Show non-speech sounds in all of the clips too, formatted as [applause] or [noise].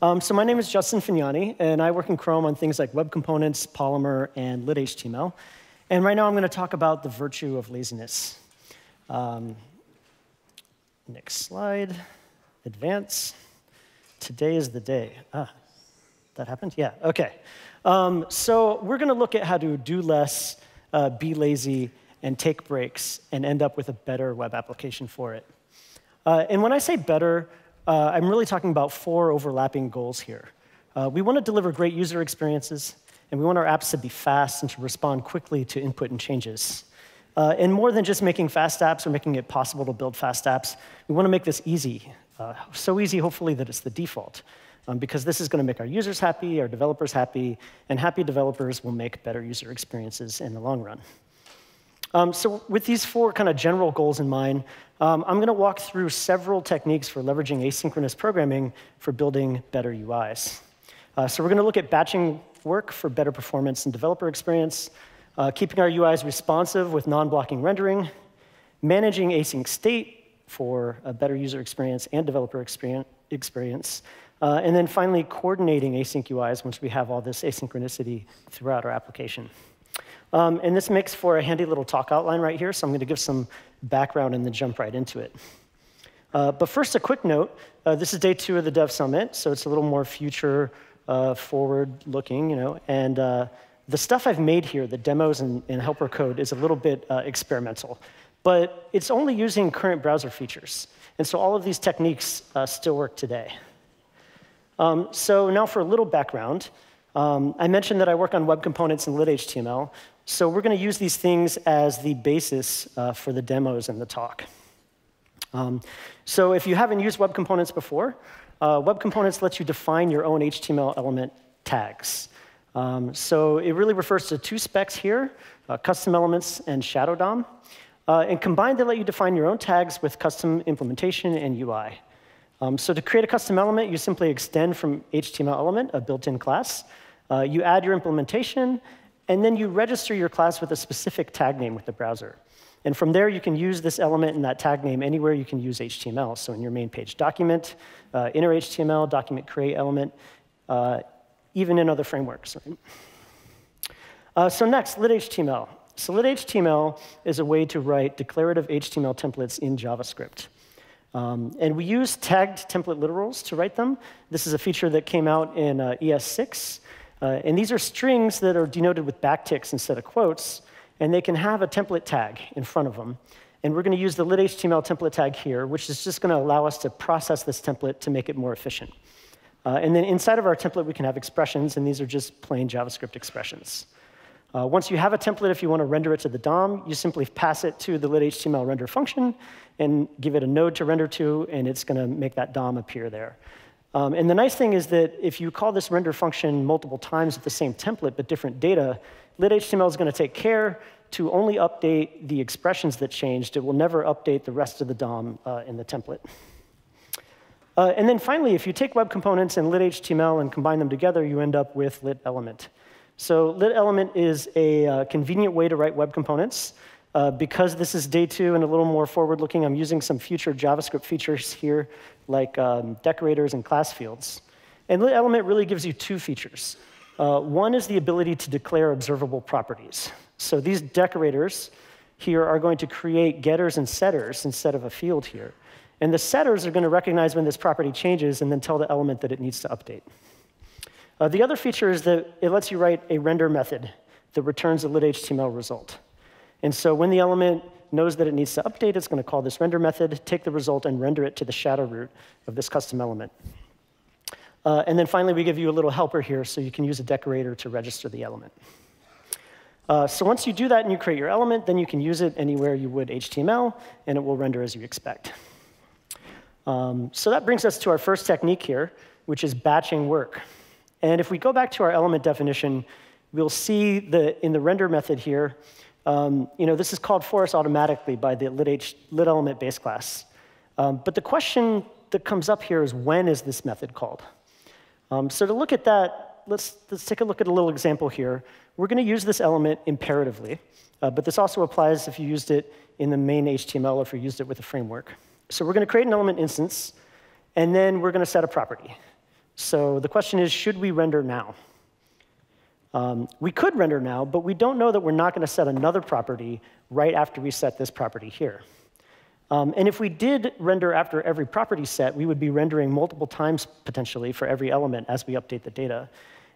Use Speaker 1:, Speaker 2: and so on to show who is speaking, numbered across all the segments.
Speaker 1: Um, so my name is Justin Fagnani, and I work in Chrome on things like web components, Polymer, and lit-html. And right now I'm going to talk about the virtue of laziness. Um, next slide. Advance. Today is the day. Ah, that happened? Yeah, OK. Um, so we're going to look at how to do less, uh, be lazy, and take breaks, and end up with a better web application for it. Uh, and when I say better, uh, I'm really talking about four overlapping goals here. Uh, we want to deliver great user experiences, and we want our apps to be fast and to respond quickly to input and changes. Uh, and more than just making fast apps or making it possible to build fast apps, we want to make this easy. Uh, so easy, hopefully, that it's the default. Um, because this is going to make our users happy, our developers happy, and happy developers will make better user experiences in the long run. Um, so with these four kind of general goals in mind, um, I'm going to walk through several techniques for leveraging asynchronous programming for building better UIs. Uh, so we're going to look at batching work for better performance and developer experience, uh, keeping our UIs responsive with non-blocking rendering, managing async state for a better user experience and developer experience, uh, and then finally coordinating async UIs once we have all this asynchronicity throughout our application. Um, and this makes for a handy little talk outline right here, so I'm going to give some background and then jump right into it. Uh, but first, a quick note. Uh, this is day two of the Dev Summit, so it's a little more future uh, forward looking, you know. And uh, the stuff I've made here, the demos and, and helper code, is a little bit uh, experimental. But it's only using current browser features. And so all of these techniques uh, still work today. Um, so now for a little background. Um, I mentioned that I work on web components and lit-html. So we're going to use these things as the basis uh, for the demos and the talk. Um, so if you haven't used web components before, uh, web components lets you define your own HTML element tags. Um, so it really refers to two specs here, uh, custom elements and shadow DOM. Uh, and combined, they let you define your own tags with custom implementation and UI. Um, so to create a custom element, you simply extend from HTML element, a built-in class. Uh, you add your implementation, and then you register your class with a specific tag name with the browser. And from there, you can use this element and that tag name anywhere you can use HTML. So in your main page document, uh, inner HTML, document create element, uh, even in other frameworks. Right? Uh, so next, lit-html. So lit-html is a way to write declarative HTML templates in JavaScript. Um, and we use tagged template literals to write them. This is a feature that came out in uh, ES6. Uh, and these are strings that are denoted with backticks instead of quotes, and they can have a template tag in front of them. And we're going to use the lit-html template tag here, which is just going to allow us to process this template to make it more efficient. Uh, and then inside of our template, we can have expressions, and these are just plain JavaScript expressions. Uh, once you have a template, if you want to render it to the DOM, you simply pass it to the lit-html render function and give it a node to render to, and it's going to make that DOM appear there. Um, and the nice thing is that if you call this render function multiple times with the same template but different data, lit-html is going to take care to only update the expressions that changed. It will never update the rest of the DOM uh, in the template. Uh, and then finally, if you take web components and lit-html and combine them together, you end up with lit element. So lit element is a uh, convenient way to write web components. Uh, because this is day two and a little more forward-looking, I'm using some future JavaScript features here, like um, decorators and class fields. And lit element really gives you two features. Uh, one is the ability to declare observable properties. So these decorators here are going to create getters and setters instead of a field here. And the setters are going to recognize when this property changes and then tell the element that it needs to update. Uh, the other feature is that it lets you write a render method that returns a lit HTML result. And so when the element knows that it needs to update, it's going to call this render method, take the result, and render it to the shadow root of this custom element. Uh, and then finally, we give you a little helper here so you can use a decorator to register the element. Uh, so once you do that and you create your element, then you can use it anywhere you would HTML, and it will render as you expect. Um, so that brings us to our first technique here, which is batching work. And if we go back to our element definition, we'll see that in the render method here, um, you know, this is called for us automatically by the lit, lit element base class. Um, but the question that comes up here is when is this method called? Um, so to look at that, let's, let's take a look at a little example here. We're going to use this element imperatively, uh, but this also applies if you used it in the main HTML or if you used it with a framework. So we're going to create an element instance, and then we're going to set a property. So the question is, should we render now? Um, we could render now, but we don't know that we're not going to set another property right after we set this property here. Um, and if we did render after every property set, we would be rendering multiple times potentially for every element as we update the data.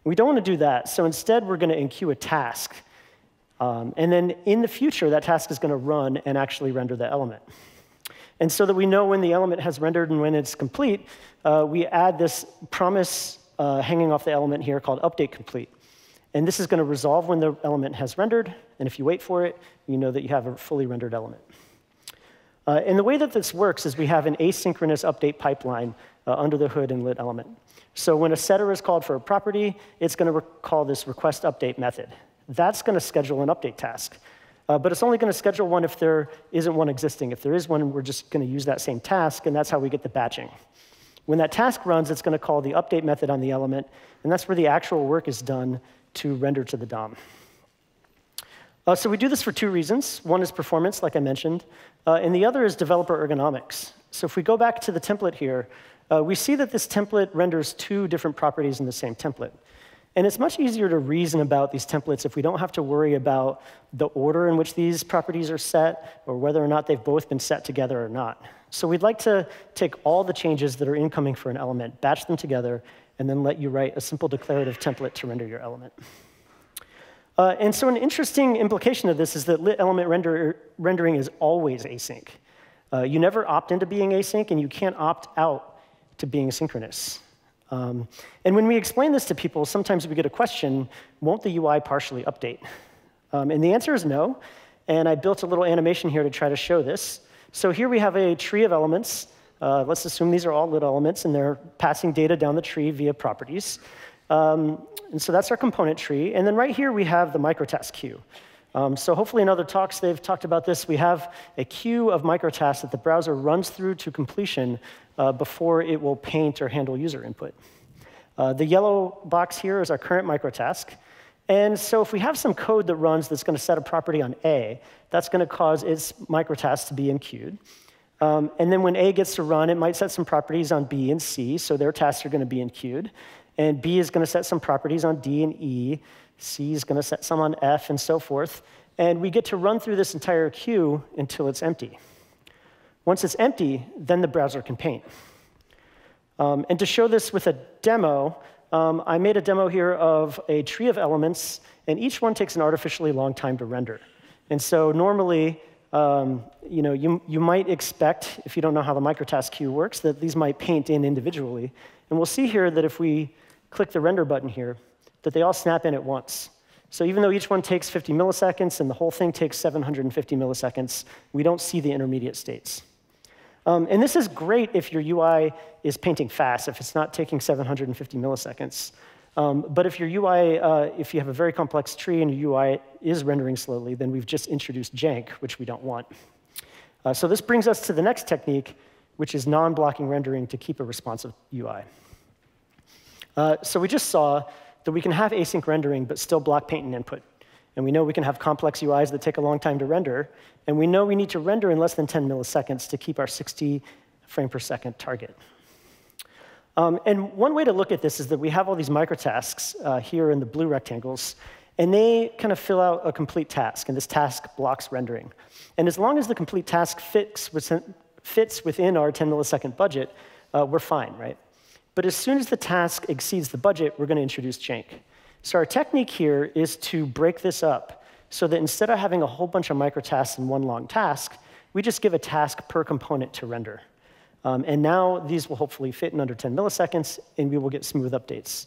Speaker 1: We don't want to do that, so instead we're going to enqueue a task. Um, and then in the future, that task is going to run and actually render the element. And so that we know when the element has rendered and when it's complete, uh, we add this promise uh, hanging off the element here called update complete. And this is going to resolve when the element has rendered. And if you wait for it, you know that you have a fully rendered element. Uh, and the way that this works is we have an asynchronous update pipeline uh, under the hood in lit element. So when a setter is called for a property, it's going to call this request update method. That's going to schedule an update task. Uh, but it's only going to schedule one if there isn't one existing. If there is one, we're just going to use that same task, and that's how we get the batching. When that task runs, it's going to call the update method on the element, and that's where the actual work is done to render to the DOM. Uh, so we do this for two reasons. One is performance, like I mentioned, uh, and the other is developer ergonomics. So if we go back to the template here, uh, we see that this template renders two different properties in the same template. And it's much easier to reason about these templates if we don't have to worry about the order in which these properties are set or whether or not they've both been set together or not. So we'd like to take all the changes that are incoming for an element, batch them together, and then let you write a simple declarative template to render your element. Uh, and so an interesting implication of this is that lit element render, rendering is always async. Uh, you never opt into being async, and you can't opt out to being synchronous. Um, and when we explain this to people, sometimes we get a question, won't the UI partially update? Um, and the answer is no. And I built a little animation here to try to show this. So here we have a tree of elements. Uh, let's assume these are all lit elements, and they're passing data down the tree via properties. Um, and so that's our component tree. And then right here, we have the microtask queue. Um, so hopefully in other talks, they've talked about this. We have a queue of microtasks that the browser runs through to completion uh, before it will paint or handle user input. Uh, the yellow box here is our current microtask. And so if we have some code that runs that's going to set a property on A, that's going to cause its microtask to be enqueued. Um, and then when A gets to run, it might set some properties on B and C, so their tasks are going to be enqueued. And B is going to set some properties on D and E. C is going to set some on F, and so forth. And we get to run through this entire queue until it's empty. Once it's empty, then the browser can paint. Um, and to show this with a demo, um, I made a demo here of a tree of elements, and each one takes an artificially long time to render. And so normally, um, you know, you, you might expect, if you don't know how the microtask queue works, that these might paint in individually. And we'll see here that if we click the render button here, that they all snap in at once. So even though each one takes 50 milliseconds and the whole thing takes 750 milliseconds, we don't see the intermediate states. Um, and this is great if your UI is painting fast, if it's not taking 750 milliseconds. Um, but if your UI, uh, if you have a very complex tree and your UI is rendering slowly, then we've just introduced jank, which we don't want. Uh, so this brings us to the next technique, which is non-blocking rendering to keep a responsive UI. Uh, so we just saw that we can have async rendering, but still block paint and input. And we know we can have complex UIs that take a long time to render. And we know we need to render in less than 10 milliseconds to keep our 60 frame per second target. Um, and one way to look at this is that we have all these microtasks uh, here in the blue rectangles, and they kind of fill out a complete task, and this task blocks rendering. And as long as the complete task fits within, fits within our 10 millisecond budget, uh, we're fine, right? But as soon as the task exceeds the budget, we're going to introduce jank. So our technique here is to break this up so that instead of having a whole bunch of microtasks in one long task, we just give a task per component to render. Um, and now these will hopefully fit in under 10 milliseconds, and we will get smooth updates.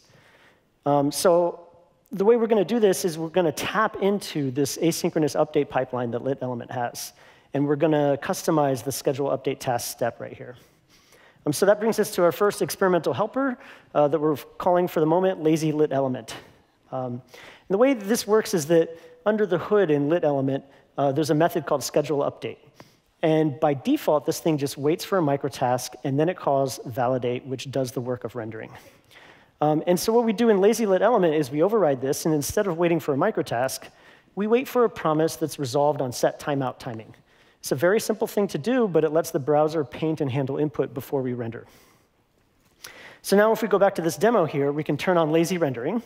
Speaker 1: Um, so the way we're going to do this is we're going to tap into this asynchronous update pipeline that lit element has. And we're going to customize the schedule update task step right here. Um, so that brings us to our first experimental helper uh, that we're calling for the moment lazy lit element. Um, the way this works is that under the hood in lit element, uh, there's a method called schedule update. And by default, this thing just waits for a microtask, and then it calls validate, which does the work of rendering. Um, and so what we do in lazy lit element is we override this, and instead of waiting for a microtask, we wait for a promise that's resolved on set timeout timing. It's a very simple thing to do, but it lets the browser paint and handle input before we render. So now if we go back to this demo here, we can turn on lazy rendering.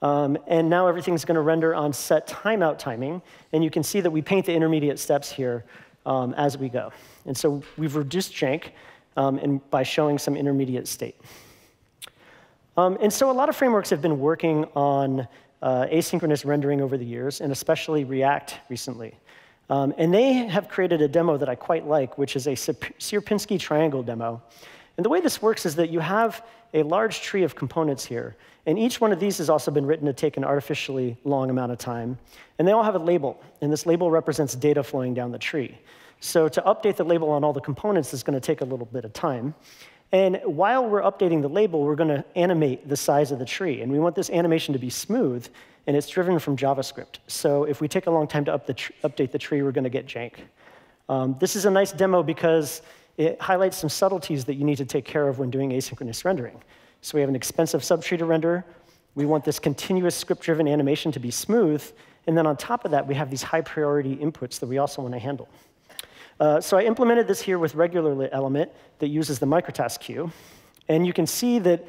Speaker 1: Um, and now everything's going to render on set timeout timing. And you can see that we paint the intermediate steps here um, as we go. And so we've reduced jank um, by showing some intermediate state. Um, and so a lot of frameworks have been working on uh, asynchronous rendering over the years, and especially React recently. Um, and they have created a demo that I quite like, which is a Sierpinski triangle demo. And the way this works is that you have a large tree of components here. And each one of these has also been written to take an artificially long amount of time. And they all have a label. And this label represents data flowing down the tree. So to update the label on all the components is going to take a little bit of time. And while we're updating the label, we're going to animate the size of the tree. And we want this animation to be smooth, and it's driven from JavaScript. So if we take a long time to up the update the tree, we're going to get jank. Um, this is a nice demo because it highlights some subtleties that you need to take care of when doing asynchronous rendering. So we have an expensive subtree to render. We want this continuous script-driven animation to be smooth. And then on top of that, we have these high priority inputs that we also want to handle. Uh, so I implemented this here with regular element that uses the microtask queue. And you can see that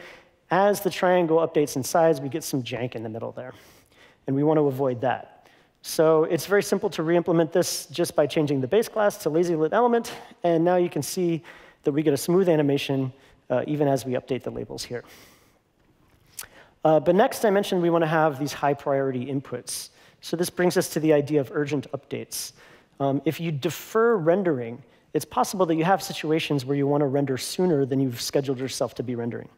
Speaker 1: as the triangle updates in size, we get some jank in the middle there. And we want to avoid that. So it's very simple to re-implement this just by changing the base class to lazy lit element. And now you can see that we get a smooth animation uh, even as we update the labels here. Uh, but next, I mentioned we want to have these high priority inputs. So this brings us to the idea of urgent updates. Um, if you defer rendering, it's possible that you have situations where you want to render sooner than you've scheduled yourself to be rendering.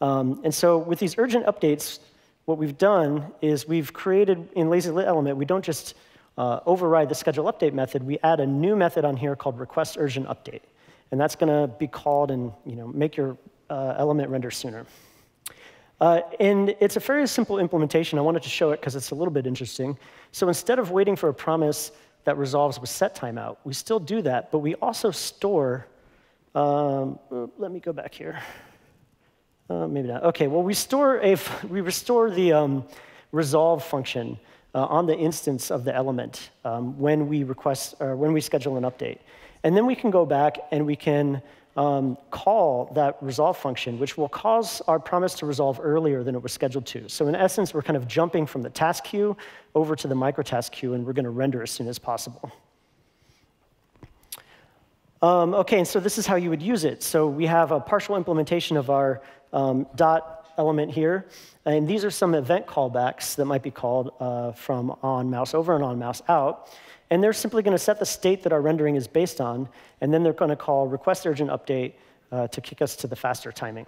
Speaker 1: Um, and so with these urgent updates, what we've done is we've created in lazy lit element, we don't just uh, override the schedule update method, we add a new method on here called request urgent update. And that's going to be called and you know, make your uh, element render sooner. Uh, and it's a very simple implementation. I wanted to show it because it's a little bit interesting. So instead of waiting for a promise that resolves with set timeout. We still do that, but we also store, um, let me go back here. Uh, maybe not. OK, well, we store a, [laughs] we restore the um, resolve function uh, on the instance of the element um, when we request, or when we schedule an update. And then we can go back and we can um, call that resolve function, which will cause our promise to resolve earlier than it was scheduled to. So in essence, we're kind of jumping from the task queue over to the microtask queue, and we're going to render as soon as possible. Um, OK, and so this is how you would use it. So we have a partial implementation of our um, dot element here. And these are some event callbacks that might be called uh, from on mouse over and on mouse out. And they're simply going to set the state that our rendering is based on, and then they're going to call request urgent update uh, to kick us to the faster timing.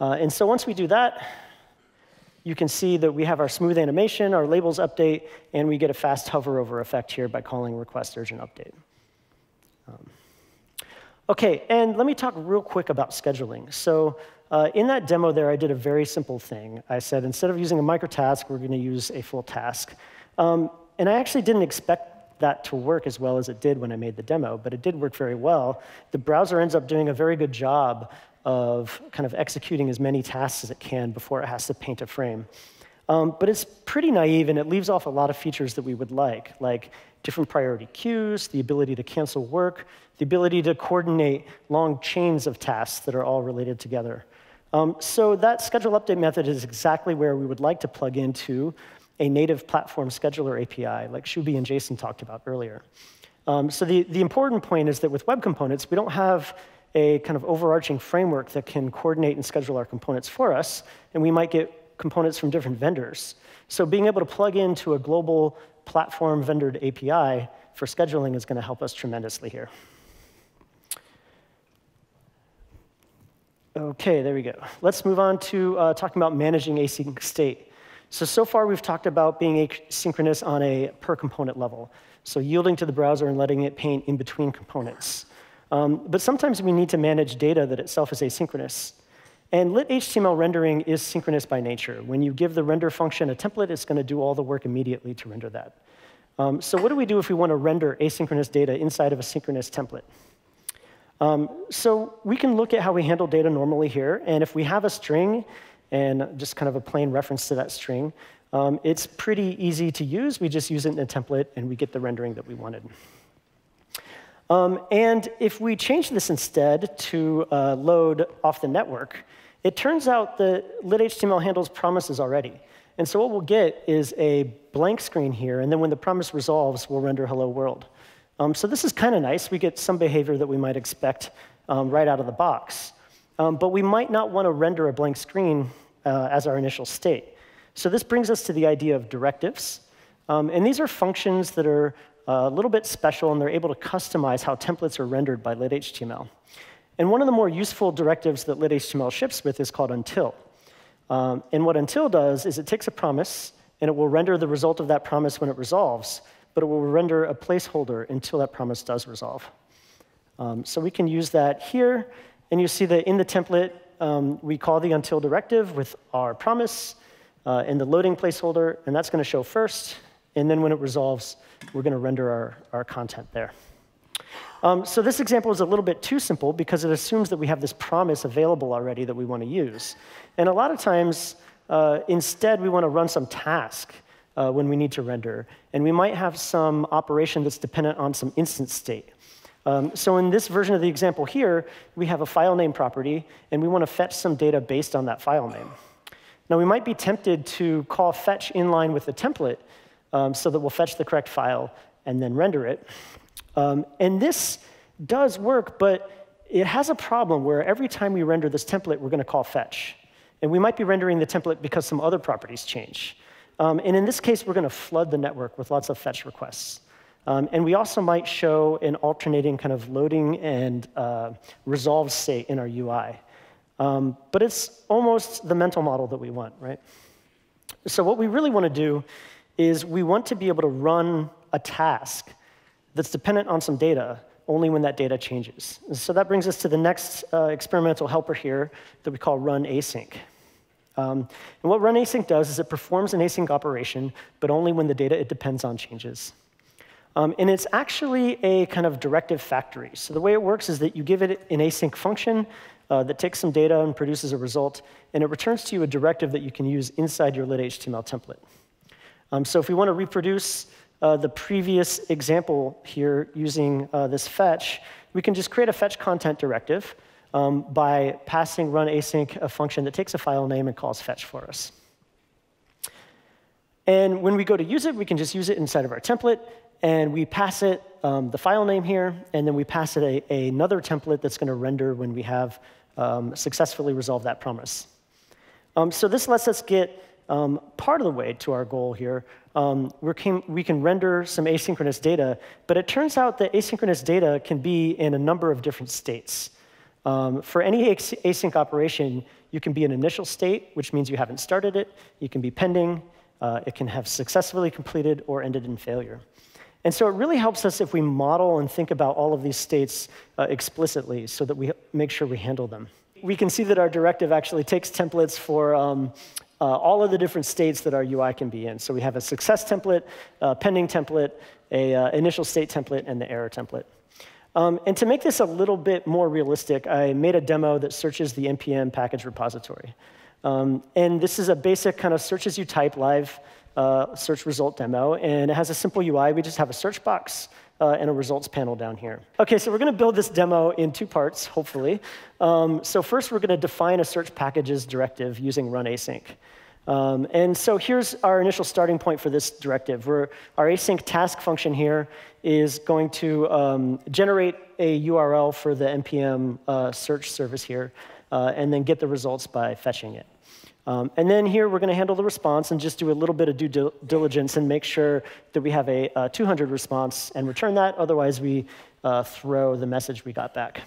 Speaker 1: Uh, and so once we do that, you can see that we have our smooth animation, our labels update, and we get a fast hover over effect here by calling request urgent update. Um, OK, and let me talk real quick about scheduling. So uh, in that demo there, I did a very simple thing. I said instead of using a microtask, we're going to use a full task. Um, and I actually didn't expect that to work as well as it did when I made the demo, but it did work very well. The browser ends up doing a very good job of kind of executing as many tasks as it can before it has to paint a frame. Um, but it's pretty naive, and it leaves off a lot of features that we would like, like different priority queues, the ability to cancel work, the ability to coordinate long chains of tasks that are all related together. Um, so that schedule update method is exactly where we would like to plug into a native platform scheduler API, like Shubhie and Jason talked about earlier. Um, so the, the important point is that with web components, we don't have a kind of overarching framework that can coordinate and schedule our components for us, and we might get components from different vendors. So being able to plug into a global platform vendored API for scheduling is going to help us tremendously here. OK, there we go. Let's move on to uh, talking about managing async state. So, so far we've talked about being asynchronous on a per component level. So yielding to the browser and letting it paint in between components. Um, but sometimes we need to manage data that itself is asynchronous. And lit HTML rendering is synchronous by nature. When you give the render function a template, it's going to do all the work immediately to render that. Um, so what do we do if we want to render asynchronous data inside of a synchronous template? Um, so we can look at how we handle data normally here. And if we have a string and just kind of a plain reference to that string. Um, it's pretty easy to use. We just use it in a template, and we get the rendering that we wanted. Um, and if we change this instead to uh, load off the network, it turns out that lit-HTML handles promises already. And so what we'll get is a blank screen here, and then when the promise resolves, we'll render hello world. Um, so this is kind of nice. We get some behavior that we might expect um, right out of the box. Um, but we might not want to render a blank screen uh, as our initial state. So this brings us to the idea of directives. Um, and these are functions that are uh, a little bit special, and they're able to customize how templates are rendered by lit-HTML. And one of the more useful directives that lit-HTML ships with is called until. Um, and what until does is it takes a promise, and it will render the result of that promise when it resolves, but it will render a placeholder until that promise does resolve. Um, so we can use that here, and you see that in the template, um, we call the until directive with our promise uh, and the loading placeholder, and that's going to show first. And then when it resolves, we're going to render our, our content there. Um, so this example is a little bit too simple because it assumes that we have this promise available already that we want to use. And a lot of times, uh, instead, we want to run some task uh, when we need to render. And we might have some operation that's dependent on some instance state. Um, so in this version of the example here, we have a file name property, and we want to fetch some data based on that file name. Now, we might be tempted to call fetch in line with the template um, so that we'll fetch the correct file and then render it. Um, and this does work, but it has a problem where every time we render this template, we're going to call fetch. And we might be rendering the template because some other properties change. Um, and in this case, we're going to flood the network with lots of fetch requests. Um, and we also might show an alternating kind of loading and uh, resolve state in our UI. Um, but it's almost the mental model that we want, right? So what we really want to do is we want to be able to run a task that's dependent on some data only when that data changes. so that brings us to the next uh, experimental helper here that we call run async. Um, and what run async does is it performs an async operation, but only when the data it depends on changes. Um, and it's actually a kind of directive factory. So the way it works is that you give it an async function uh, that takes some data and produces a result, and it returns to you a directive that you can use inside your lit-HTML template. Um, so if we want to reproduce uh, the previous example here using uh, this fetch, we can just create a fetch content directive um, by passing run async a function that takes a file name and calls fetch for us. And when we go to use it, we can just use it inside of our template, and we pass it um, the file name here, and then we pass it a, a another template that's going to render when we have um, successfully resolved that promise. Um, so this lets us get um, part of the way to our goal here. Um, came, we can render some asynchronous data, but it turns out that asynchronous data can be in a number of different states. Um, for any async operation, you can be an initial state, which means you haven't started it. You can be pending. Uh, it can have successfully completed or ended in failure. And so it really helps us if we model and think about all of these states uh, explicitly so that we make sure we handle them. We can see that our directive actually takes templates for um, uh, all of the different states that our UI can be in. So we have a success template, a pending template, a uh, initial state template, and the error template. Um, and to make this a little bit more realistic, I made a demo that searches the npm package repository. Um, and this is a basic kind of search as you type live uh, search result demo, and it has a simple UI. We just have a search box uh, and a results panel down here. OK, so we're going to build this demo in two parts, hopefully. Um, so first, we're going to define a search packages directive using run async. Um, and so here's our initial starting point for this directive. Where our async task function here is going to um, generate a URL for the npm uh, search service here, uh, and then get the results by fetching it. Um, and then here, we're going to handle the response and just do a little bit of due diligence and make sure that we have a, a 200 response and return that. Otherwise, we uh, throw the message we got back.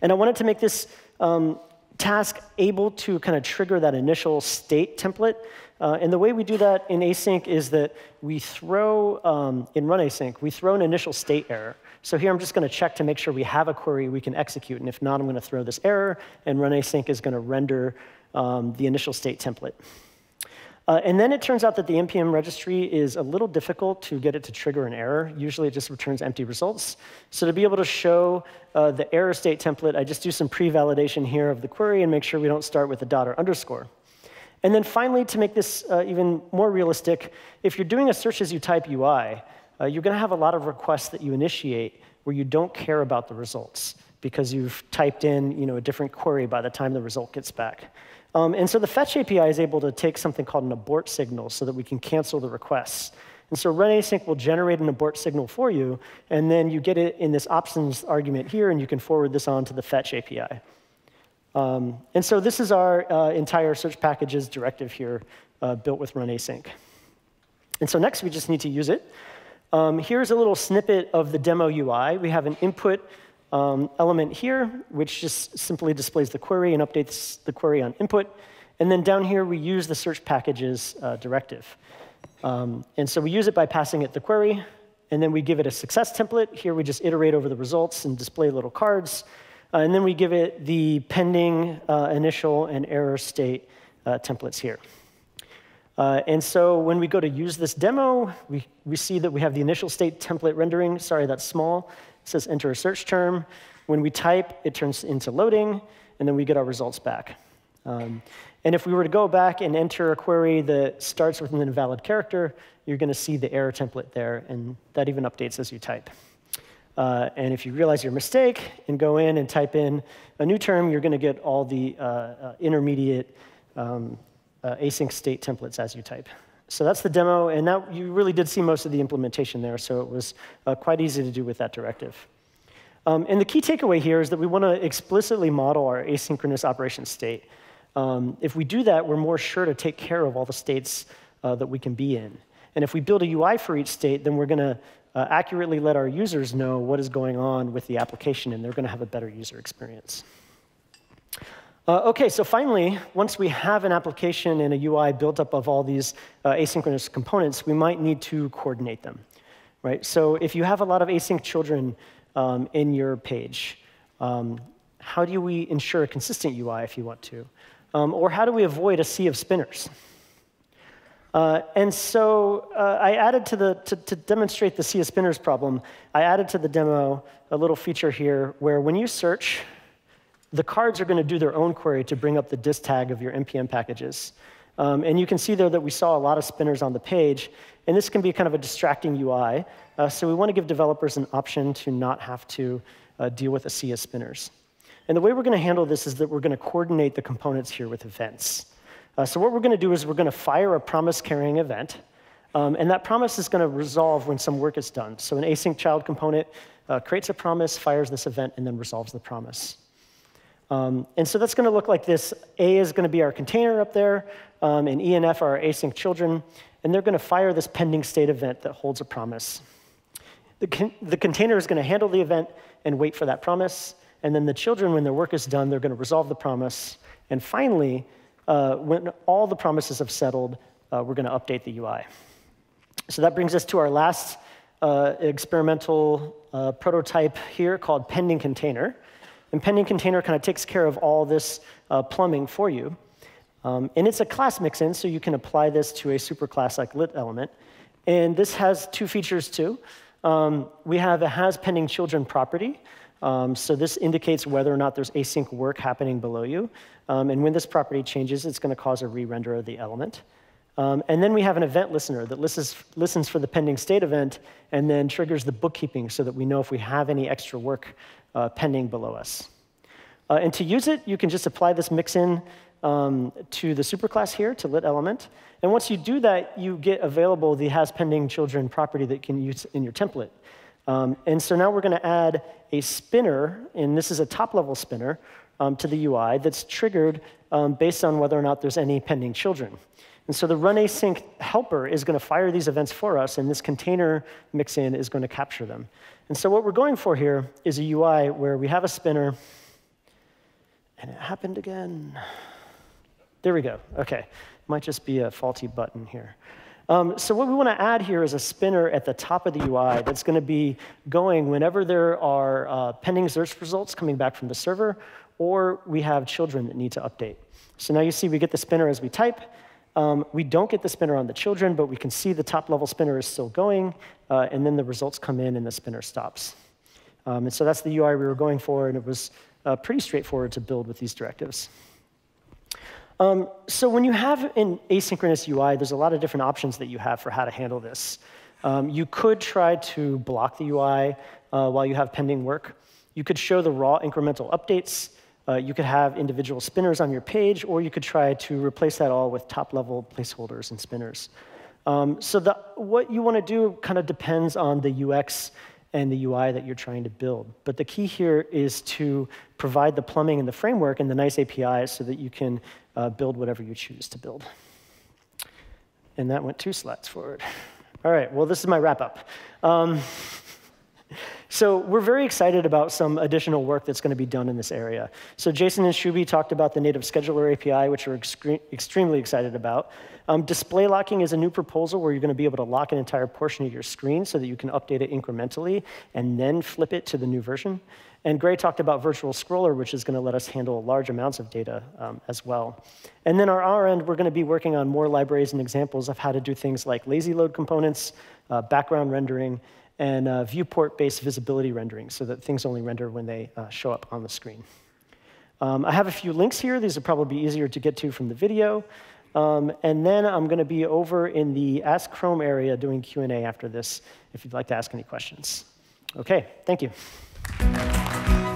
Speaker 1: And I wanted to make this um, task able to kind of trigger that initial state template. Uh, and the way we do that in async is that we throw, um, in run async, we throw an initial state error. So here I'm just going to check to make sure we have a query we can execute. And if not, I'm going to throw this error, and run async is going to render um, the initial state template. Uh, and then it turns out that the NPM registry is a little difficult to get it to trigger an error. Usually it just returns empty results. So to be able to show uh, the error state template, I just do some pre-validation here of the query and make sure we don't start with a dot or underscore. And then finally, to make this uh, even more realistic, if you're doing a search as you type UI, uh, you're going to have a lot of requests that you initiate where you don't care about the results because you've typed in you know, a different query by the time the result gets back. Um, and so the fetch API is able to take something called an abort signal so that we can cancel the requests. And so run async will generate an abort signal for you, and then you get it in this options argument here, and you can forward this on to the fetch API. Um, and so this is our uh, entire search packages directive here uh, built with run async. And so next we just need to use it. Um, here's a little snippet of the demo UI. We have an input um, element here, which just simply displays the query and updates the query on input. And then down here, we use the search packages uh, directive. Um, and so we use it by passing it the query, and then we give it a success template. Here we just iterate over the results and display little cards. Uh, and then we give it the pending, uh, initial, and error state uh, templates here. Uh, and so when we go to use this demo, we, we see that we have the initial state template rendering. Sorry, that's small. It says enter a search term. When we type, it turns into loading, and then we get our results back. Um, and if we were to go back and enter a query that starts with an invalid character, you're going to see the error template there, and that even updates as you type. Uh, and if you realize your mistake and go in and type in a new term, you're going to get all the uh, uh, intermediate um, uh, async state templates as you type. So that's the demo, and now you really did see most of the implementation there, so it was uh, quite easy to do with that directive. Um, and the key takeaway here is that we want to explicitly model our asynchronous operation state. Um, if we do that, we're more sure to take care of all the states uh, that we can be in. And if we build a UI for each state, then we're going to uh, accurately let our users know what is going on with the application, and they're going to have a better user experience. Uh, OK, so finally, once we have an application and a UI built up of all these uh, asynchronous components, we might need to coordinate them. Right? So if you have a lot of async children um, in your page, um, how do we ensure a consistent UI if you want to? Um, or how do we avoid a sea of spinners? Uh, and so uh, I added to the, to, to, demonstrate the of spinners problem, I added to the demo a little feature here where when you search the cards are going to do their own query to bring up the dist tag of your NPM packages. Um, and you can see there that we saw a lot of spinners on the page. And this can be kind of a distracting UI. Uh, so we want to give developers an option to not have to uh, deal with a sea of spinners. And the way we're going to handle this is that we're going to coordinate the components here with events. Uh, so what we're going to do is we're going to fire a promise-carrying event. Um, and that promise is going to resolve when some work is done. So an async child component uh, creates a promise, fires this event, and then resolves the promise. Um, and so that's going to look like this. A is going to be our container up there, um, and E and F are our async children. And they're going to fire this pending state event that holds a promise. The, con the container is going to handle the event and wait for that promise. And then the children, when their work is done, they're going to resolve the promise. And finally, uh, when all the promises have settled, uh, we're going to update the UI. So that brings us to our last uh, experimental uh, prototype here called pending container. And pending container kind of takes care of all this uh, plumbing for you. Um, and it's a class mixin, so you can apply this to a superclass like lit element. And this has two features too. Um, we have a has pending children property. Um, so this indicates whether or not there's async work happening below you. Um, and when this property changes, it's going to cause a re-render of the element. Um, and then we have an event listener that listens, listens for the pending state event and then triggers the bookkeeping so that we know if we have any extra work uh, pending below us. Uh, and to use it, you can just apply this mixin um, to the superclass here, to lit element. And once you do that, you get available the has pending children property that you can use in your template. Um, and so now we're going to add a spinner, and this is a top level spinner, um, to the UI that's triggered um, based on whether or not there's any pending children. And so the run async helper is going to fire these events for us, and this container mixin is going to capture them. And so what we're going for here is a UI where we have a spinner, and it happened again. There we go. OK. Might just be a faulty button here. Um, so what we want to add here is a spinner at the top of the UI that's going to be going whenever there are uh, pending search results coming back from the server, or we have children that need to update. So now you see we get the spinner as we type, um, we don't get the spinner on the children, but we can see the top level spinner is still going, uh, and then the results come in and the spinner stops. Um, and so that's the UI we were going for, and it was uh, pretty straightforward to build with these directives. Um, so when you have an asynchronous UI, there's a lot of different options that you have for how to handle this. Um, you could try to block the UI uh, while you have pending work. You could show the raw incremental updates. Uh, you could have individual spinners on your page, or you could try to replace that all with top-level placeholders and spinners. Um, so the, what you want to do kind of depends on the UX and the UI that you're trying to build. But the key here is to provide the plumbing and the framework and the nice APIs so that you can uh, build whatever you choose to build. And that went two slides forward. All right, well, this is my wrap up. Um, [laughs] so we're very excited about some additional work that's going to be done in this area. So Jason and Shubhie talked about the native scheduler API, which we're extremely excited about. Um, display locking is a new proposal where you're going to be able to lock an entire portion of your screen so that you can update it incrementally and then flip it to the new version. And Gray talked about virtual scroller, which is going to let us handle large amounts of data um, as well. And then on our end, we're going to be working on more libraries and examples of how to do things like lazy load components, uh, background rendering, and uh, viewport-based visibility rendering so that things only render when they uh, show up on the screen. Um, I have a few links here. These will probably be easier to get to from the video. Um, and then I'm going to be over in the Ask Chrome area doing Q&A after this if you'd like to ask any questions. OK, thank you.